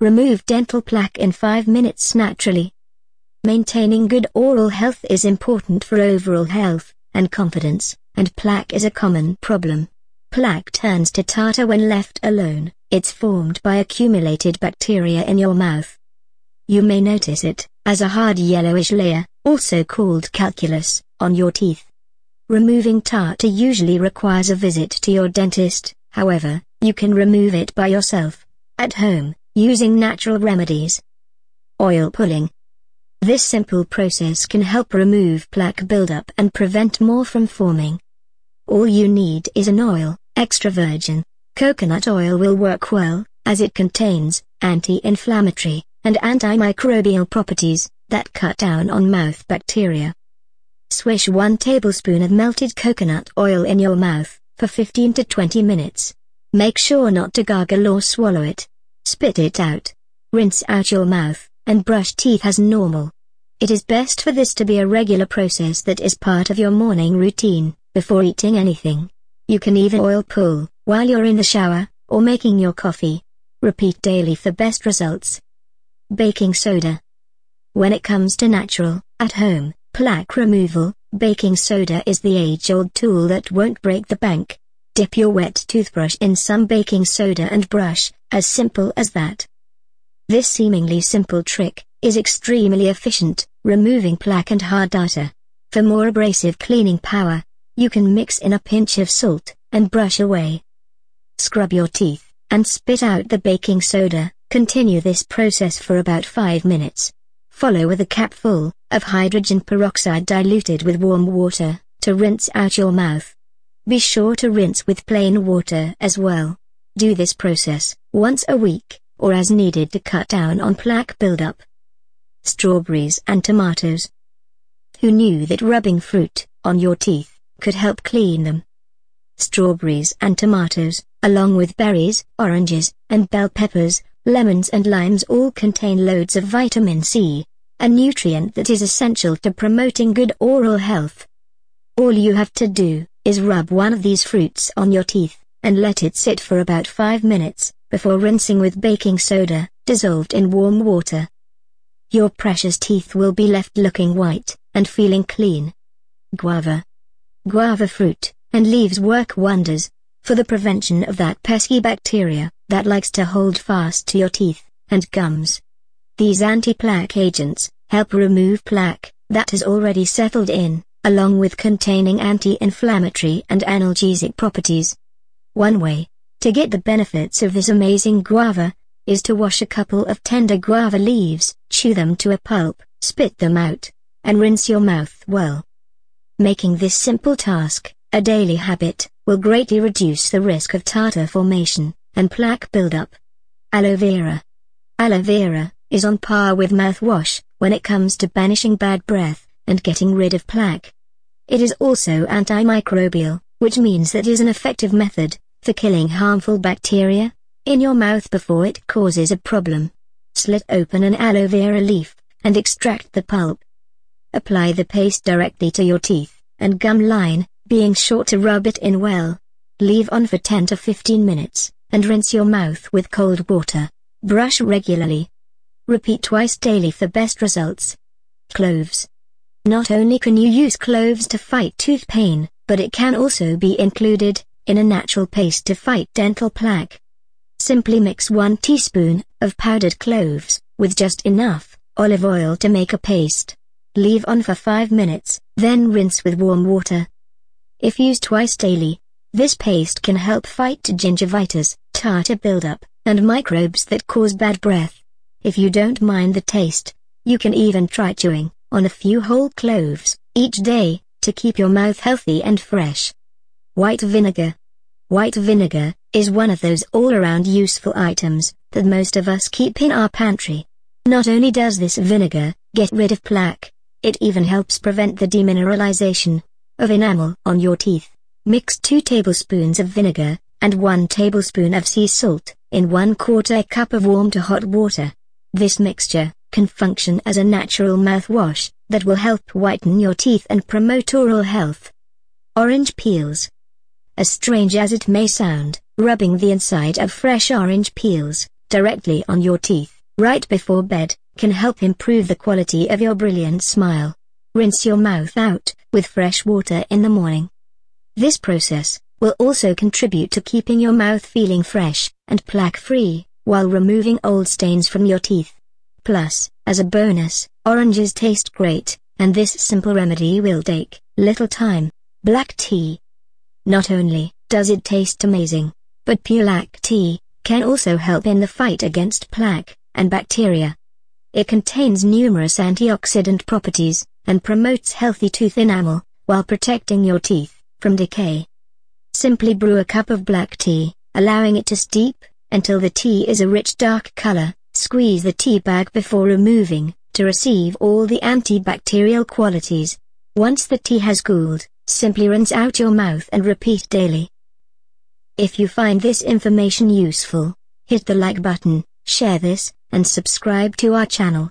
Remove dental plaque in 5 minutes naturally. Maintaining good oral health is important for overall health and confidence, and plaque is a common problem. Plaque turns to tartar when left alone, it's formed by accumulated bacteria in your mouth. You may notice it, as a hard yellowish layer, also called calculus, on your teeth. Removing tartar usually requires a visit to your dentist, however, you can remove it by yourself, at home, using natural remedies. Oil pulling. This simple process can help remove plaque buildup and prevent more from forming. All you need is an oil, extra virgin. Coconut oil will work well, as it contains anti-inflammatory and antimicrobial properties that cut down on mouth bacteria. Swish 1 tablespoon of melted coconut oil in your mouth for 15 to 20 minutes. Make sure not to gargle or swallow it. Spit it out. Rinse out your mouth and brush teeth as normal. It is best for this to be a regular process that is part of your morning routine before eating anything. You can even oil pull while you're in the shower or making your coffee. Repeat daily for best results. Baking soda. When it comes to natural, at home, plaque removal, baking soda is the age-old tool that won't break the bank. Dip your wet toothbrush in some baking soda and brush, as simple as that. This seemingly simple trick is extremely efficient, removing plaque and hard tartar. For more abrasive cleaning power, you can mix in a pinch of salt and brush away. Scrub your teeth and spit out the baking soda. Continue this process for about 5 minutes. Follow with a capful of hydrogen peroxide diluted with warm water to rinse out your mouth. Be sure to rinse with plain water as well. Do this process once a week or as needed to cut down on plaque buildup. Strawberries and tomatoes. Who knew that rubbing fruit on your teeth could help clean them? Strawberries and tomatoes, along with berries, oranges, and bell peppers, lemons and limes all contain loads of vitamin C, a nutrient that is essential to promoting good oral health. All you have to do is rub one of these fruits on your teeth and let it sit for about 5 minutes before rinsing with baking soda dissolved in warm water. Your precious teeth will be left looking white and feeling clean. Guava. Guava fruit and leaves work wonders for the prevention of that pesky bacteria that likes to hold fast to your teeth and gums. These anti-plaque agents help remove plaque that has already settled in, along with containing anti-inflammatory and analgesic properties. One way to get the benefits of this amazing guava is to wash a couple of tender guava leaves, chew them to a pulp, spit them out, and rinse your mouth well. Making this simple task a daily habit will greatly reduce the risk of tartar formation and plaque buildup. Aloe vera. Aloe vera is on par with mouthwash when it comes to banishing bad breath and getting rid of plaque. It is also antimicrobial, which means that it is an effective method for killing harmful bacteria in your mouth before it causes a problem. Slit open an aloe vera leaf and extract the pulp. Apply the paste directly to your teeth and gum line being sure to rub it in well. Leave on for 10 to 15 minutes, and rinse your mouth with cold water. Brush regularly. Repeat twice daily for best results. Cloves. Not only can you use cloves to fight tooth pain, but it can also be included in a natural paste to fight dental plaque. Simply mix 1 teaspoon of powdered cloves with just enough olive oil to make a paste. Leave on for 5 minutes, then rinse with warm water. If used twice daily, this paste can help fight gingivitis, tartar buildup, and microbes that cause bad breath. If you don't mind the taste, you can even try chewing on a few whole cloves each day to keep your mouth healthy and fresh. White vinegar. White vinegar is one of those all-around useful items that most of us keep in our pantry. Not only does this vinegar get rid of plaque, it even helps prevent the demineralization of enamel on your teeth. Mix 2 tablespoons of vinegar and 1 tablespoon of sea salt in 1 quarter cup of warm to hot water. This mixture can function as a natural mouthwash that will help whiten your teeth and promote oral health. Orange peels. As strange as it may sound, rubbing the inside of fresh orange peels directly on your teeth, right before bed, can help improve the quality of your brilliant smile. Rinse your mouth out with fresh water in the morning. This process will also contribute to keeping your mouth feeling fresh and plaque-free while removing old stains from your teeth. Plus, as a bonus, oranges taste great, and this simple remedy will take little time. Black tea. Not only does it taste amazing, but black tea can also help in the fight against plaque and bacteria. It contains numerous antioxidant properties and promotes healthy tooth enamel while protecting your teeth from decay. Simply brew a cup of black tea, allowing it to steep until the tea is a rich dark color. Squeeze the tea bag before removing to receive all the antibacterial qualities. Once the tea has cooled, simply rinse out your mouth and repeat daily. If you find this information useful, hit the like button, share this, and subscribe to our channel.